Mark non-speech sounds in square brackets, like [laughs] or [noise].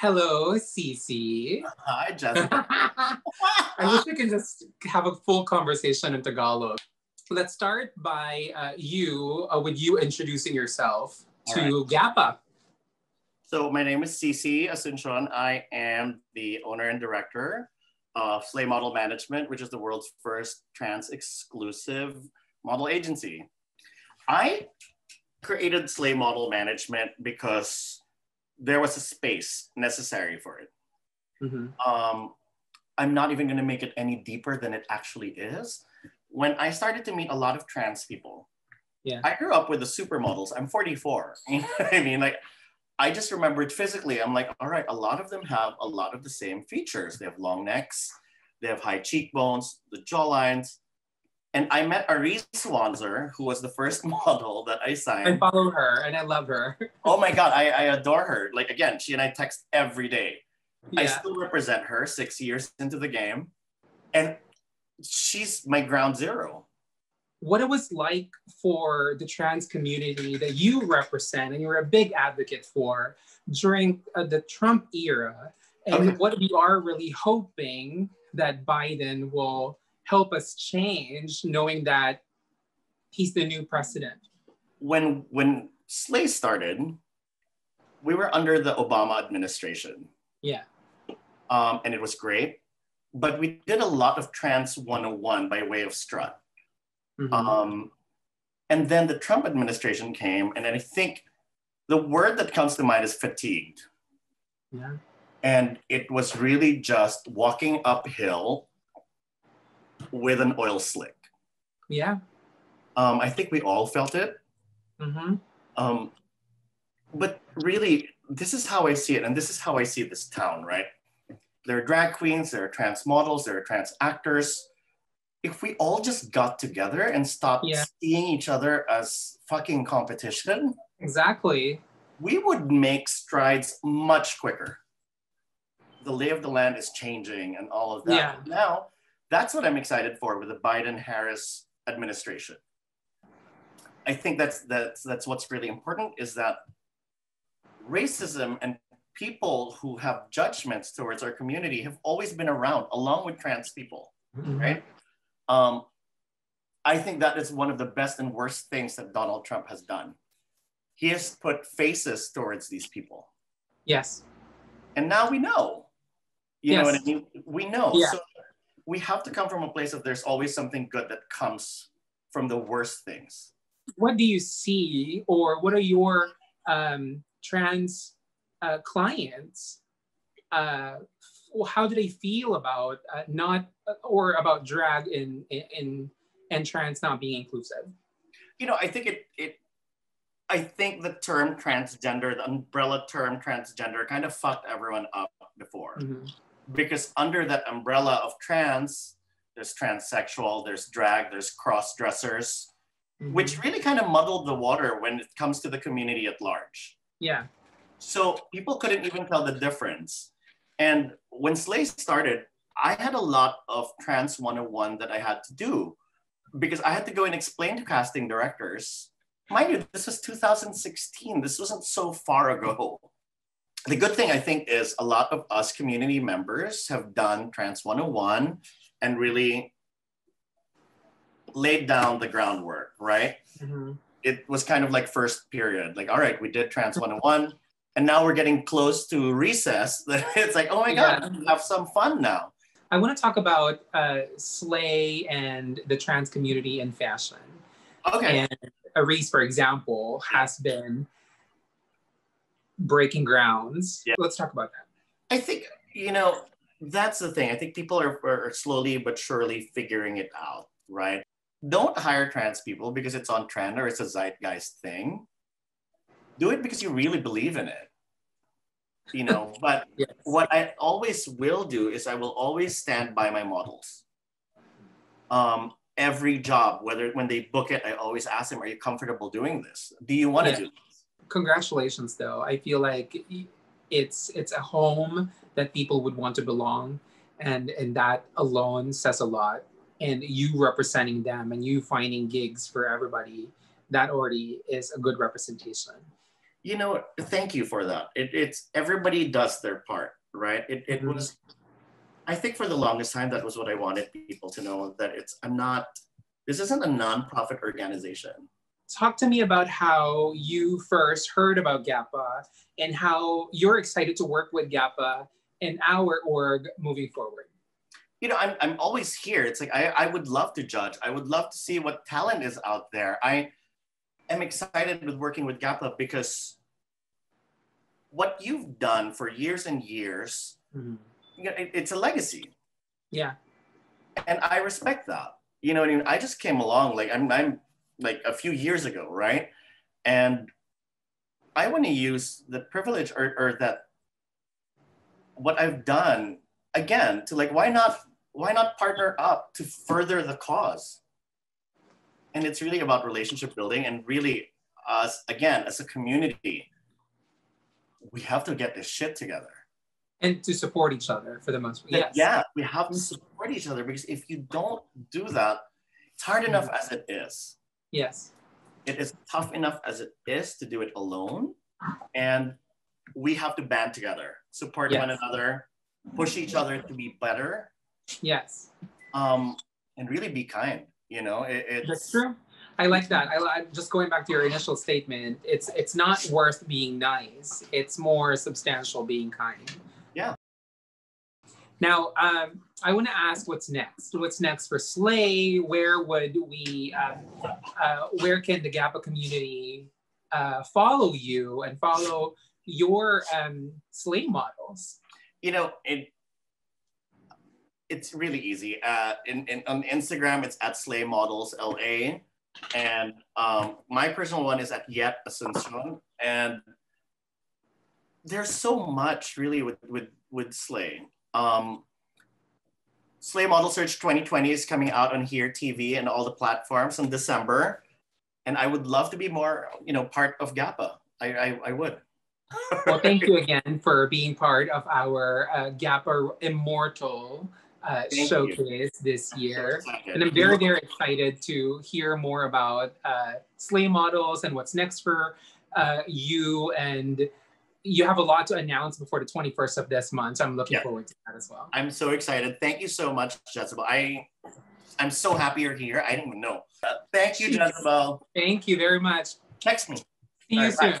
Hello, Cece. Hi, Jessica. [laughs] I wish we could just have a full conversation in Tagalog. Let's start by uh, you, uh, with you introducing yourself to GAPA. So my name is Cece Asuncion. I am the owner and director of Slay Model Management, which is the world's first trans exclusive model agency. I created Slay Model Management because there was a space necessary for it. Mhm. Um, I'm not even going to make it any deeper than it actually is. When I started to meet a lot of trans people, Yeah. I grew up with the supermodels. I'm 44. [laughs] You know I mean? Like, I just remembered physically, I'm like, all right, a lot of them have a lot of the same features. They have long necks, they have high cheekbones, the jawlines. And I met Arisce Wanzer, who was the first [laughs] model that I signed. I follow her and I love her. Oh my God, I, I [laughs] adore her. Like, again, she and I text every day. I still represent her six years into the game. And she's my ground zero. What it was like for the trans community that you represent and you're a big advocate for during uh, the Trump era, and Okay. what we are really hoping that Biden will help us change, knowing that he's the new president. When when Slay started, we were under the Obama administration. Yeah. Um, and it was great. But we did a lot of trans 101 by way of strut. Mhm. Um, and then the Trump administration came, and I think the word that comes to mind is fatigued. yeah. And it was really just walking uphill with an oil slick. Yeah. Um, I think we all felt it. hmm Um, but really, this is how I see it, and this is how I see this town, right? There are drag queens, there are trans models, there are trans actors. If we all just got together and stopped Yeah. seeing each other as fucking competition, Exactly. we would make strides much quicker. The lay of the land is changing and all of that. Yeah. Now, that's what I'm excited for with the Biden Harris administration. I think that's that's that's what's really important is that racism and people who have judgments towards our community have always been around along with trans people, Mhm. right? Um, I think that is one of the best and worst things that Donald Trump has done. He has put faces towards these people. Yes. And now we know. You know what I mean? We know. Yeah. So we have to come from a place of there's always something good that comes from the worst things. What do you see, or what are your um, trans uh, clients? Uh, how do they feel about uh, not, or about drag in, in and trans not being inclusive? You know, I think it it I think the term transgender, the umbrella term transgender kind of fucked everyone up before. Mhm. Because under that umbrella of trans, there's transsexual, there's drag, there's cross dressers, Mhm. which really kind of muddled the water when it comes to the community at large. yeah, So people couldn't even tell the difference. And when Slay started, I had a lot of trans 101 that I had to do because I had to go and explain to casting directors. Mind you, this was 2016. This wasn't so far ago. The good thing I think is a lot of us community members have done Trans 101 and really laid down the groundwork, right? Mhm. it was kind of like first period. Like, all right, we did Trans [laughs] 101, and now we're getting close to recess. [laughs] it's like, oh my God, Yeah. we have some fun now. I want to talk about uh, Slay and the trans community in fashion. Okay. And Arisce, for example, has been breaking grounds. Yeah. Let's talk about that. I think, you know, that's the thing. I think people are, are slowly but surely figuring it out, right? Don't hire trans people because it's on trend or it's a zeitgeist thing. Do it because you really believe in it. You know, [laughs] but Yes. what I always will do is I will always stand by my models. Um, every job, whether when they book it, I always ask them, "Are you comfortable doing this? Do you want to Yeah. do this?" Congratulations, though. I feel like it's it's a home that people would want to belong, and and that alone says a lot. And you representing them and you finding gigs for everybody, that already is a good representation. You know, thank you for that. It, it's everybody does their part, right? It, it mm-hmm. was, I think for the longest time, that was what I wanted people to know that it's, I'm not, this isn't a nonprofit organization. Talk to me about how you first heard about GAPA and how you're excited to work with GAPA in our org moving forward you know, I'm, I'm always here. It's like, I, I would love to judge. I would love to see what talent is out there. I am excited with working with GAPA because what you've done for years and years, mm-hmm. you know, it, it's a legacy. Yeah. And I respect that. You know, I mean, I just came along like I'm, I'm like a few years ago, right? And I want to use the privilege or, or that what I've done again to like why not why not partner up to further the cause? And it's really about relationship building and really us, again, as a community, we have to get this shit together. And to support each other for the most part. Yes. Yeah, we have to support each other because if you don't do that, it's hard enough as it is. Yes. It is tough enough as it is to do it alone. And we have to band together, support yes. one another, push each other to be better, Yes. Um, and really be kind. You know, it, it's that's true. I like that. I, I just going back to your initial statement. It's it's not worth being nice. It's more substantial being kind. Yeah. Now, um, I want to ask what's next. What's next for Slay? Where would we? Um, uh, where can the GAPA community uh, follow you and follow your um, Slay models? You know, it it's really easy. Uh, in, in, on Instagram, it's at Slay Models LA. And um, my personal one is at Yet Asuncion. And there's so much really with, with, with Slay. Um, Slay Model Search 2020 is coming out on Here TV and all the platforms in December. And I would love to be more, you know, part of GAPA. I, I, I would. [laughs] well, thank you again for being part of our uh, GAPA Immortal uh, showcase you. this year. And I'm very, very excited to hear more about uh, Slay models and what's next for uh, you. And you have a lot to announce before the 21st of this month. So I'm looking yeah. forward to that as well. I'm so excited. Thank you so much, Jezebel. I, I'm so happy you're here. I didn't even know. Uh, thank you, Jezebel. Thank you very much. Text me. See you soon. Bye.